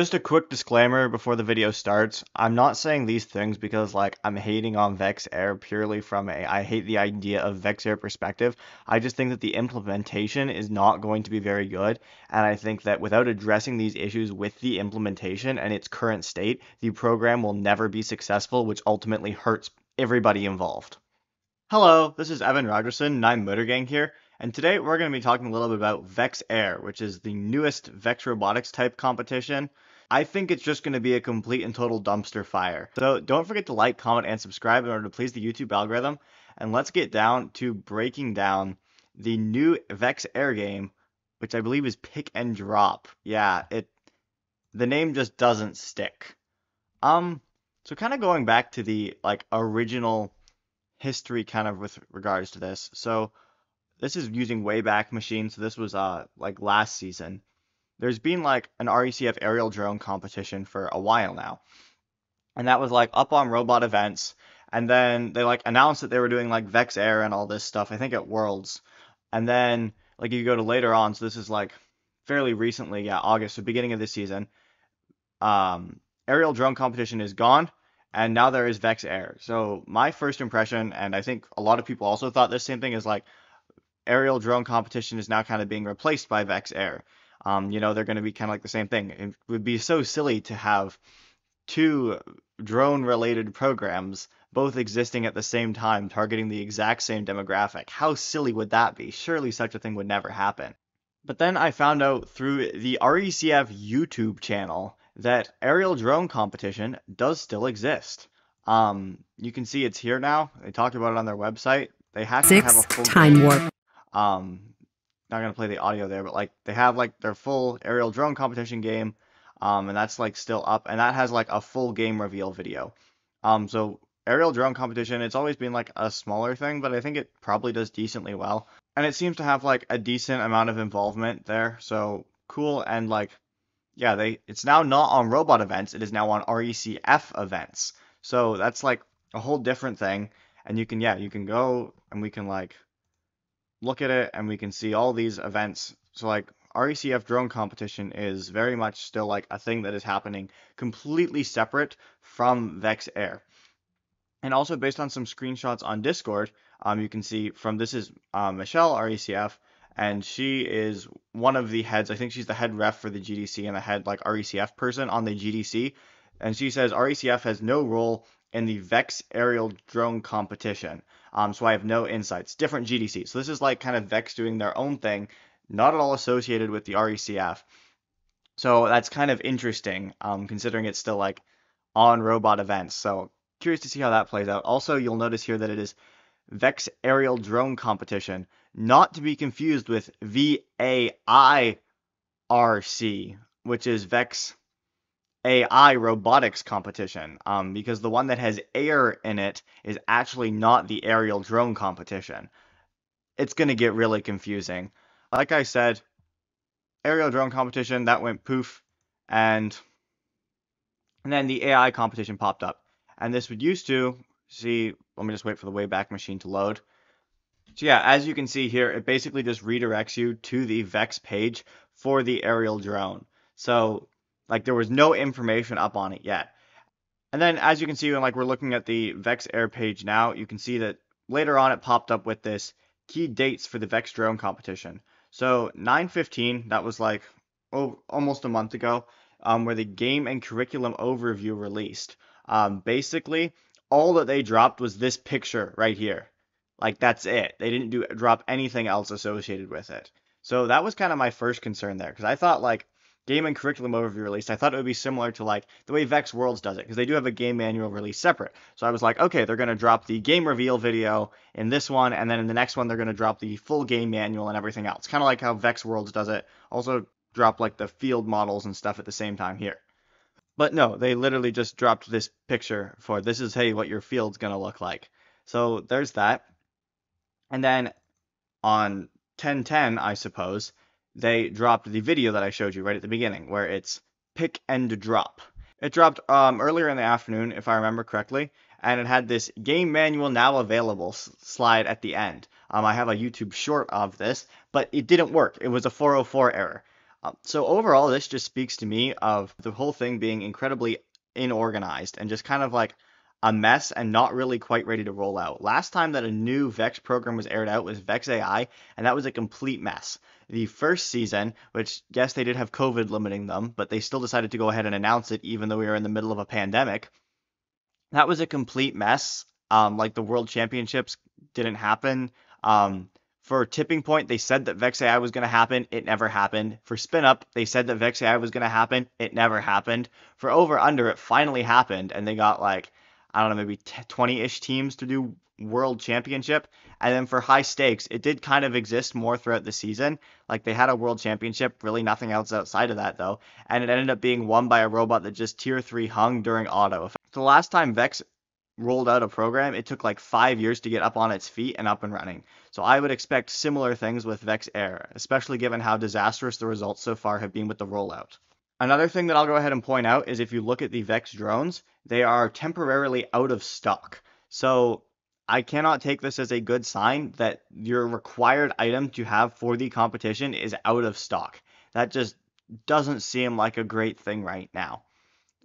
Just a quick disclaimer before the video starts. I'm not saying these things because like I'm hating on Vex Air purely from a I hate the idea of Vex Air perspective. I just think that the implementation is not going to be very good and I think that without addressing these issues with the implementation and its current state, the program will never be successful, which ultimately hurts everybody involved. Hello, this is Evan Rogerson, and I'm here, and today we're going to be talking a little bit about Vex Air, which is the newest Vex Robotics type competition. I think it's just going to be a complete and total dumpster fire. So don't forget to like, comment, and subscribe in order to please the YouTube algorithm. And let's get down to breaking down the new Vex Air game, which I believe is Pick and Drop. Yeah, it the name just doesn't stick. Um, so kind of going back to the like original history kind of with regards to this. So this is using Wayback Machine, so this was uh like last season. There's been like an RECF aerial drone competition for a while now. And that was like up on robot events. And then they like announced that they were doing like Vex Air and all this stuff, I think at Worlds. And then like you go to later on, so this is like fairly recently, yeah, August, the beginning of this season. Um aerial drone competition is gone and now there is Vex Air. So my first impression, and I think a lot of people also thought the same thing, is like aerial drone competition is now kind of being replaced by Vex Air. Um, you know, they're going to be kind of like the same thing. It would be so silly to have two drone related programs both existing at the same time, targeting the exact same demographic. How silly would that be? Surely such a thing would never happen. But then I found out through the RECF YouTube channel that aerial drone competition does still exist. Um, you can see it's here now. They talked about it on their website. They have to have a full time warp. Um, not gonna play the audio there, but like they have like their full aerial drone competition game, um, and that's like still up, and that has like a full game reveal video. Um, so aerial drone competition, it's always been like a smaller thing, but I think it probably does decently well, and it seems to have like a decent amount of involvement there. So cool, and like yeah, they it's now not on robot events, it is now on RECF events. So that's like a whole different thing, and you can yeah, you can go and we can like look at it and we can see all these events. So like RECF drone competition is very much still like a thing that is happening completely separate from Vex Air. And also based on some screenshots on Discord, um, you can see from this is uh, Michelle RECF, and she is one of the heads. I think she's the head ref for the GDC and the head like RECF person on the GDC. And she says RECF has no role in the Vex aerial drone competition. Um, so I have no insights. Different GDC. So this is like kind of Vex doing their own thing, not at all associated with the RECF. So that's kind of interesting, um, considering it's still like on robot events. So curious to see how that plays out. Also, you'll notice here that it is Vex aerial drone competition, not to be confused with VAIRC, which is Vex AI robotics competition um, because the one that has air in it is actually not the aerial drone competition. It's going to get really confusing. Like I said, aerial drone competition that went poof and and then the AI competition popped up. And this would used to see, let me just wait for the Wayback Machine to load. So yeah, as you can see here, it basically just redirects you to the Vex page for the aerial drone. So like there was no information up on it yet. And then as you can see when like we're looking at the Vex Air page now, you can see that later on it popped up with this key dates for the Vex drone competition. So 915, that was like oh, almost a month ago, um, where the game and curriculum overview released. Um, basically, all that they dropped was this picture right here. Like that's it. They didn't do drop anything else associated with it. So that was kind of my first concern there because I thought like game and curriculum overview released, I thought it would be similar to like the way Vex Worlds does it, because they do have a game manual release separate. So I was like, okay, they're going to drop the game reveal video in this one, and then in the next one, they're going to drop the full game manual and everything else. Kind of like how Vex Worlds does it. Also drop like the field models and stuff at the same time here. But no, they literally just dropped this picture for this is hey what your field's going to look like. So there's that. And then on 1010, I suppose, they dropped the video that I showed you right at the beginning, where it's pick and drop. It dropped um, earlier in the afternoon, if I remember correctly, and it had this game manual now available slide at the end. Um, I have a YouTube short of this, but it didn't work. It was a 404 error. Uh, so overall, this just speaks to me of the whole thing being incredibly inorganized and just kind of like a mess and not really quite ready to roll out. Last time that a new Vex program was aired out was Vex AI, and that was a complete mess. The first season, which yes, they did have COVID limiting them, but they still decided to go ahead and announce it even though we were in the middle of a pandemic. That was a complete mess. Um, like the World Championships didn't happen. Um, for Tipping Point, they said that Vex AI was going to happen. It never happened. For Spin Up, they said that Vex AI was going to happen. It never happened. For Over Under, it finally happened, and they got like I don't know, maybe 20 ish teams to do world championship. And then for high stakes, it did kind of exist more throughout the season. Like they had a world championship, really nothing else outside of that though. And it ended up being won by a robot that just tier 3 hung during auto. The last time Vex rolled out a program, it took like five years to get up on its feet and up and running. So I would expect similar things with Vex Air, especially given how disastrous the results so far have been with the rollout. Another thing that I'll go ahead and point out is if you look at the Vex drones, they are temporarily out of stock. So I cannot take this as a good sign that your required item to have for the competition is out of stock. That just doesn't seem like a great thing right now.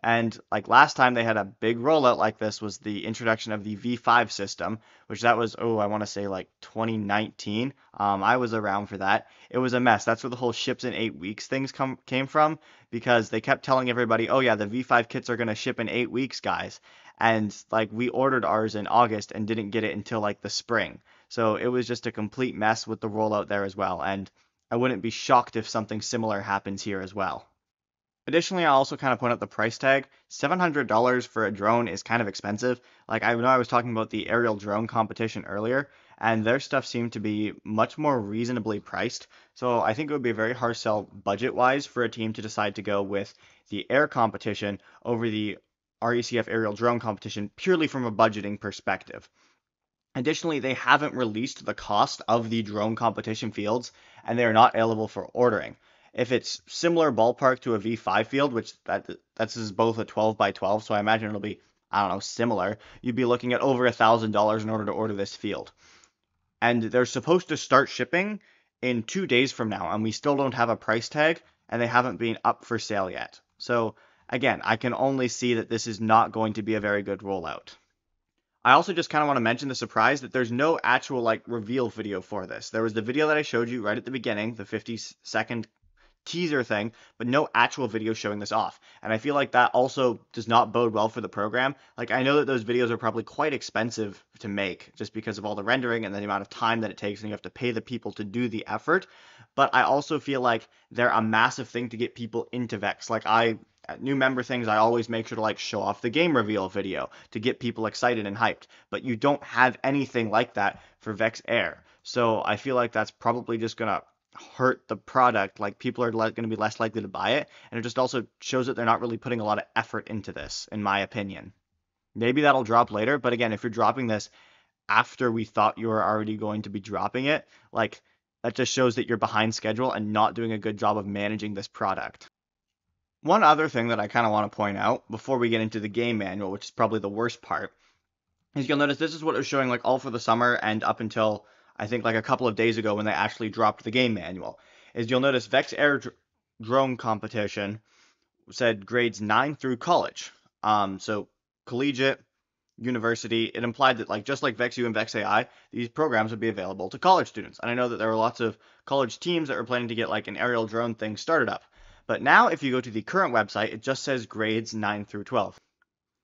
And like last time they had a big rollout like this was the introduction of the V5 system, which that was oh I want to say like 2019. Um, I was around for that. It was a mess. That's where the whole ships in eight weeks things come came from because they kept telling everybody, oh yeah, the V5 kits are gonna ship in eight weeks, guys. And like we ordered ours in August and didn't get it until like the spring. So it was just a complete mess with the rollout there as well. And I wouldn't be shocked if something similar happens here as well. Additionally, I also kind of point out the price tag. $700 for a drone is kind of expensive. Like I know I was talking about the aerial drone competition earlier, and their stuff seemed to be much more reasonably priced. So I think it would be a very hard sell budget wise for a team to decide to go with the air competition over the RECF aerial drone competition purely from a budgeting perspective. Additionally, they haven't released the cost of the drone competition fields and they are not available for ordering. If it's similar ballpark to a V5 field, which that that's is both a 12 by 12, so I imagine it'll be I don't know similar. You'd be looking at over a thousand dollars in order to order this field, and they're supposed to start shipping in two days from now, and we still don't have a price tag, and they haven't been up for sale yet. So again, I can only see that this is not going to be a very good rollout. I also just kind of want to mention the surprise that there's no actual like reveal video for this. There was the video that I showed you right at the beginning, the 50 second teaser thing, but no actual video showing this off. And I feel like that also does not bode well for the program. Like I know that those videos are probably quite expensive to make just because of all the rendering and the amount of time that it takes and you have to pay the people to do the effort. But I also feel like they're a massive thing to get people into Vex. Like I Uh, new member things, I always make sure to like show off the game reveal video to get people excited and hyped. But you don't have anything like that for Vex Air. So I feel like that's probably just gonna hurt the product. Like people are le- going to be less likely to buy it. And it just also shows that they're not really putting a lot of effort into this in my opinion. Maybe that'll drop later. But again if you're dropping this after we thought you were already going to be dropping it like that just shows that you're behind schedule and not doing a good job of managing this product one other thing that i kind of want to point out before we get into the game manual which is probably the worst part is you'll notice this is what it was showing like all for the summer and up until I think like a couple of days ago when they actually dropped the game manual, is you'll notice Vex Air Dr- Drone Competition said grades 9 through college. Um, so collegiate, university, it implied that like just like VexU and Vex AI, these programs would be available to college students. And I know that there are lots of college teams that are planning to get like an aerial drone thing started up. But now if you go to the current website, it just says grades 9 through 12.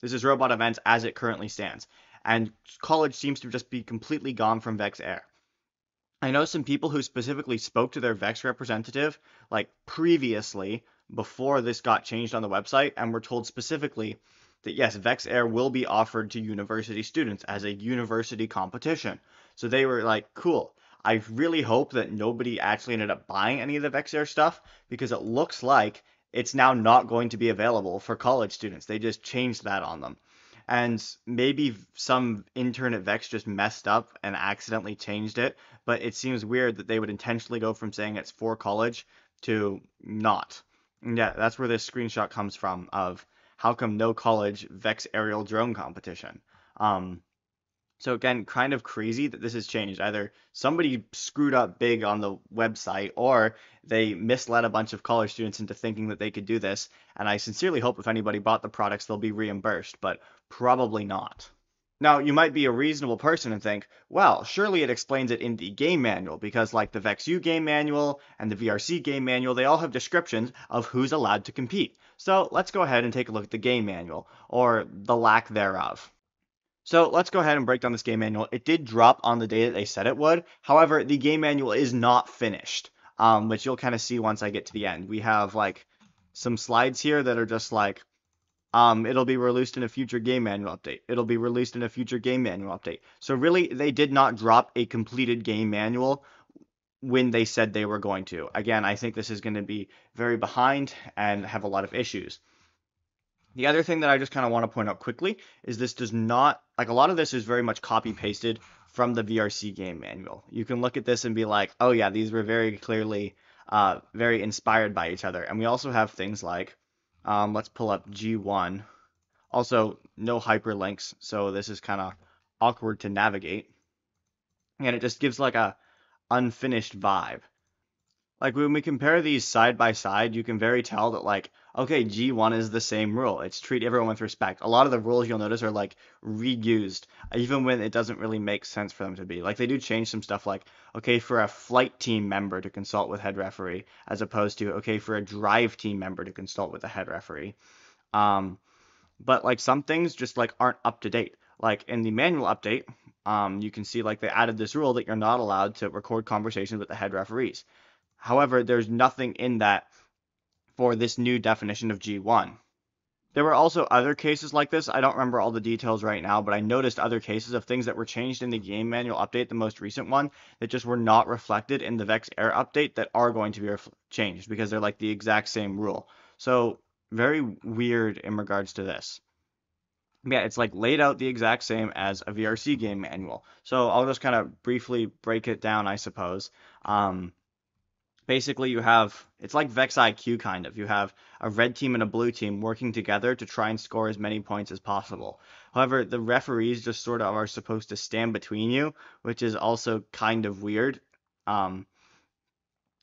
This is robot events as it currently stands. And college seems to just be completely gone from Vex Air. I know some people who specifically spoke to their Vex representative, like previously, before this got changed on the website, and were told specifically that yes, Vex Air will be offered to university students as a university competition. So they were like, cool. I really hope that nobody actually ended up buying any of the Vex Air stuff because it looks like it's now not going to be available for college students. They just changed that on them and maybe some intern at Vex just messed up and accidentally changed it, but it seems weird that they would intentionally go from saying it's for college to not. Yeah, that's where this screenshot comes from of how come no college Vex aerial drone competition. Um, So again, kind of crazy that this has changed. Either somebody screwed up big on the website or they misled a bunch of college students into thinking that they could do this. And I sincerely hope if anybody bought the products, they'll be reimbursed, but probably not. Now, you might be a reasonable person and think, well, surely it explains it in the game manual, because like the VexU game manual and the VRC game manual, they all have descriptions of who's allowed to compete. So let's go ahead and take a look at the game manual, or the lack thereof. So let's go ahead and break down this game manual. It did drop on the day that they said it would. However, the game manual is not finished, um, which you'll kind of see once I get to the end. We have like some slides here that are just like, um, it'll be released in a future game manual update. It'll be released in a future game manual update. So really, they did not drop a completed game manual when they said they were going to. Again, I think this is going to be very behind and have a lot of issues. The other thing that I just kind of want to point out quickly is this does not, like a lot of this is very much copy pasted from the VRC game manual. You can look at this and be like, oh yeah, these were very clearly uh, very inspired by each other. And we also have things like, um, let's pull up G1. Also, no hyperlinks, so this is kind of awkward to navigate. And it just gives like a unfinished vibe. Like when we compare these side by side, you can very tell that like okay, G1 is the same rule. It's treat everyone with respect. A lot of the rules you'll notice are like reused, even when it doesn't really make sense for them to be. Like they do change some stuff like, okay, for a flight team member to consult with head referee, as opposed to, okay, for a drive team member to consult with the head referee. Um, but like some things just like aren't up to date. Like in the manual update, um, you can see like they added this rule that you're not allowed to record conversations with the head referees. However, there's nothing in that for this new definition of G1. There were also other cases like this. I don't remember all the details right now, but I noticed other cases of things that were changed in the game manual update, the most recent one, that just were not reflected in the Vex Air update that are going to be ref- changed because they're like the exact same rule. So, very weird in regards to this. Yeah, it's like laid out the exact same as a VRC game manual. So, I'll just kind of briefly break it down, I suppose. Um, basically you have it's like Vex IQ kind of. You have a red team and a blue team working together to try and score as many points as possible. However, the referees just sort of are supposed to stand between you, which is also kind of weird. Um,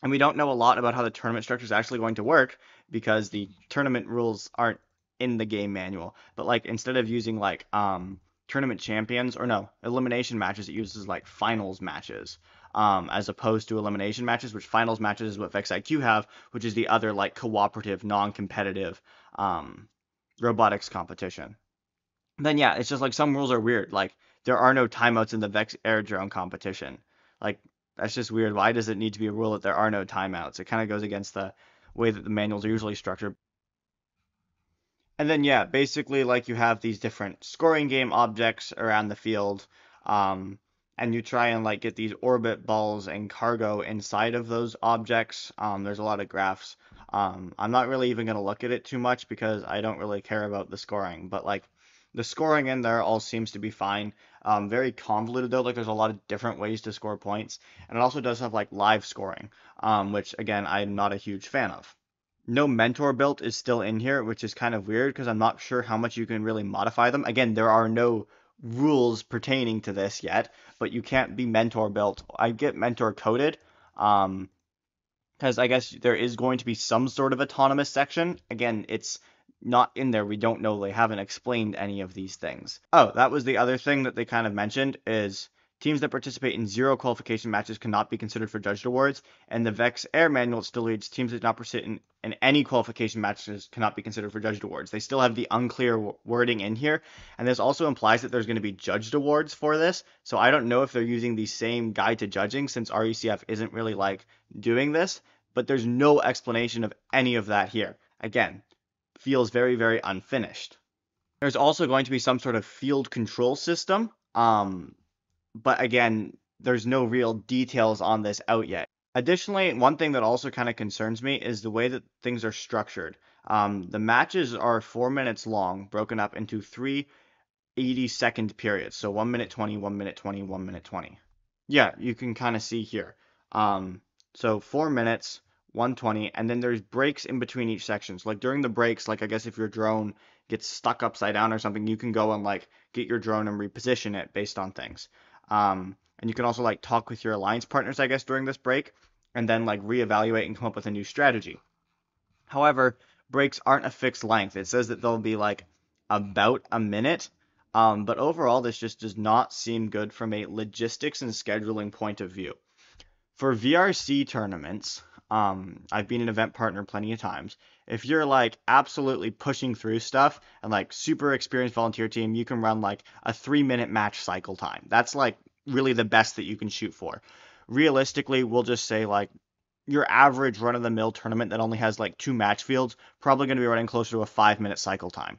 and we don't know a lot about how the tournament structure is actually going to work because the tournament rules aren't in the game manual. But like instead of using like um, tournament champions or no elimination matches, it uses like finals matches um, as opposed to elimination matches, which finals matches is what Vex IQ have, which is the other like cooperative, non-competitive um, robotics competition. Then yeah, it's just like some rules are weird. Like there are no timeouts in the Vex Air Drone competition. Like that's just weird. Why does it need to be a rule that there are no timeouts? It kind of goes against the way that the manuals are usually structured. And then yeah, basically like you have these different scoring game objects around the field. Um, and you try and like get these orbit balls and cargo inside of those objects. Um, there's a lot of graphs. Um, I'm not really even gonna look at it too much because I don't really care about the scoring. But like the scoring in there all seems to be fine. Um, very convoluted though. Like there's a lot of different ways to score points, and it also does have like live scoring, um, which again I'm not a huge fan of. No mentor built is still in here, which is kind of weird because I'm not sure how much you can really modify them. Again, there are no rules pertaining to this yet, but you can't be mentor built. I get mentor coded, um, because I guess there is going to be some sort of autonomous section. Again, it's not in there. We don't know. They haven't explained any of these things. Oh, that was the other thing that they kind of mentioned is Teams that participate in zero qualification matches cannot be considered for judged awards, and the VEX Air manual still reads teams that do not participate in, in any qualification matches cannot be considered for judged awards. They still have the unclear wording in here, and this also implies that there's going to be judged awards for this. So I don't know if they're using the same guide to judging since RECF isn't really like doing this, but there's no explanation of any of that here. Again, feels very, very unfinished. There's also going to be some sort of field control system. Um, but again, there's no real details on this out yet. Additionally, one thing that also kind of concerns me is the way that things are structured. Um, the matches are four minutes long, broken up into three 80 second periods. So one minute 20, one minute 20, one minute 20. Yeah, you can kind of see here. Um, so four minutes, 120, and then there's breaks in between each section. So like during the breaks, like I guess if your drone gets stuck upside down or something, you can go and like get your drone and reposition it based on things. Um, and you can also like talk with your alliance partners, I guess, during this break, and then like reevaluate and come up with a new strategy. However, breaks aren't a fixed length. It says that they'll be like about a minute. Um, but overall, this just does not seem good from a logistics and scheduling point of view. For VRC tournaments, um, I've been an event partner plenty of times. If you're like absolutely pushing through stuff and like super experienced volunteer team, you can run like a three minute match cycle time. That's like really the best that you can shoot for. Realistically, we'll just say like your average run of the mill tournament that only has like two match fields, probably going to be running closer to a five minute cycle time.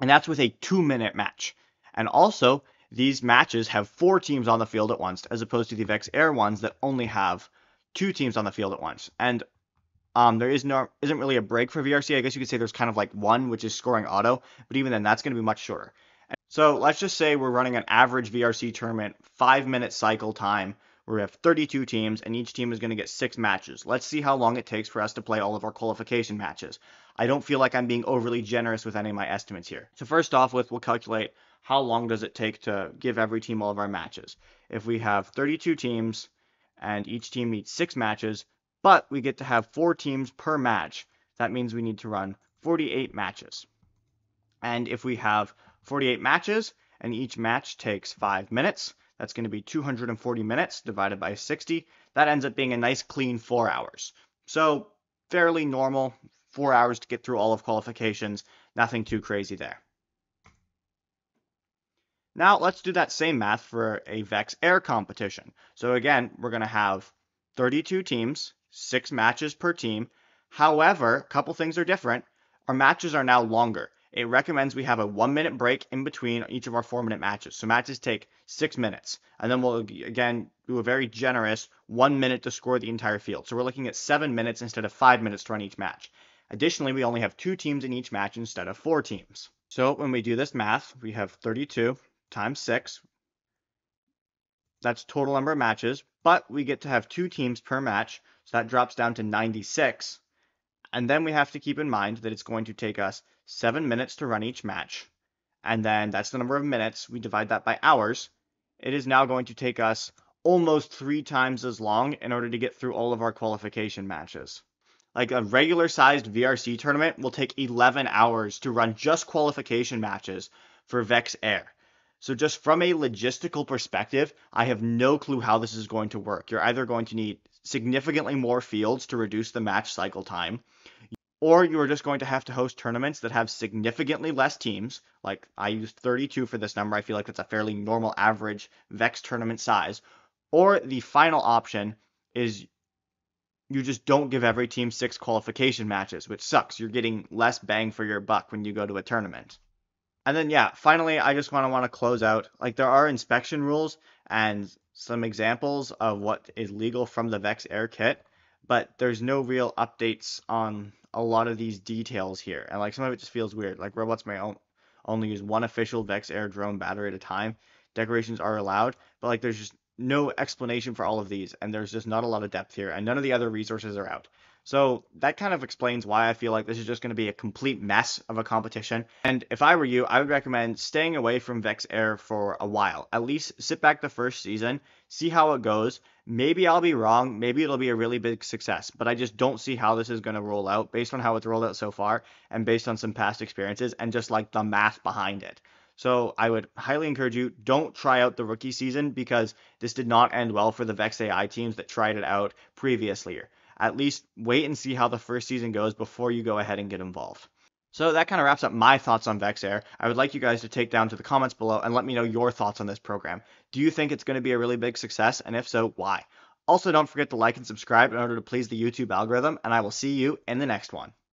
And that's with a two minute match. And also, these matches have four teams on the field at once, as opposed to the Vex Air ones that only have two teams on the field at once. And um, there is no isn't really a break for VRC. I guess you could say there's kind of like one, which is scoring auto, but even then, that's going to be much shorter. So let's just say we're running an average VRC tournament, five minute cycle time where we have 32 teams and each team is going to get six matches. Let's see how long it takes for us to play all of our qualification matches. I don't feel like I'm being overly generous with any of my estimates here. So first off with, we'll calculate how long does it take to give every team all of our matches. If we have 32 teams and each team needs six matches, but we get to have four teams per match, that means we need to run 48 matches. And if we have 48 matches and each match takes five minutes, that's going to be 240 minutes divided by 60. That ends up being a nice clean four hours. So fairly normal, four hours to get through all of qualifications. Nothing too crazy there. Now let's do that same math for a VEX Air competition. So again, we're going to have 32 teams, six matches per team. However, a couple things are different. Our matches are now longer it recommends we have a one minute break in between each of our four minute matches. So matches take six minutes. And then we'll again do a very generous one minute to score the entire field. So we're looking at seven minutes instead of five minutes to run each match. Additionally, we only have two teams in each match instead of four teams. So when we do this math, we have 32 times 6. That's total number of matches, but we get to have two teams per match, so that drops down to 96. And then we have to keep in mind that it's going to take us seven minutes to run each match. And then that's the number of minutes. We divide that by hours. It is now going to take us almost three times as long in order to get through all of our qualification matches. Like a regular sized VRC tournament will take 11 hours to run just qualification matches for Vex Air. So, just from a logistical perspective, I have no clue how this is going to work. You're either going to need significantly more fields to reduce the match cycle time, or you are just going to have to host tournaments that have significantly less teams. Like I used 32 for this number. I feel like that's a fairly normal average Vex tournament size. Or the final option is you just don't give every team six qualification matches, which sucks. You're getting less bang for your buck when you go to a tournament. And then yeah, finally I just want to want to close out. Like there are inspection rules and some examples of what is legal from the Vex Air kit, but there's no real updates on a lot of these details here, and like some of it just feels weird. Like robots may only use one official Vex Air drone battery at a time. Decorations are allowed, but like there's just no explanation for all of these, and there's just not a lot of depth here, and none of the other resources are out. So that kind of explains why I feel like this is just going to be a complete mess of a competition. And if I were you, I would recommend staying away from Vex Air for a while. At least sit back the first season, see how it goes. Maybe I'll be wrong. Maybe it'll be a really big success, but I just don't see how this is going to roll out based on how it's rolled out so far and based on some past experiences and just like the math behind it. So I would highly encourage you don't try out the rookie season because this did not end well for the Vex AI teams that tried it out previously at least wait and see how the first season goes before you go ahead and get involved. So that kind of wraps up my thoughts on Vexair. I would like you guys to take down to the comments below and let me know your thoughts on this program. Do you think it's going to be a really big success? And if so, why? Also, don't forget to like and subscribe in order to please the YouTube algorithm, and I will see you in the next one.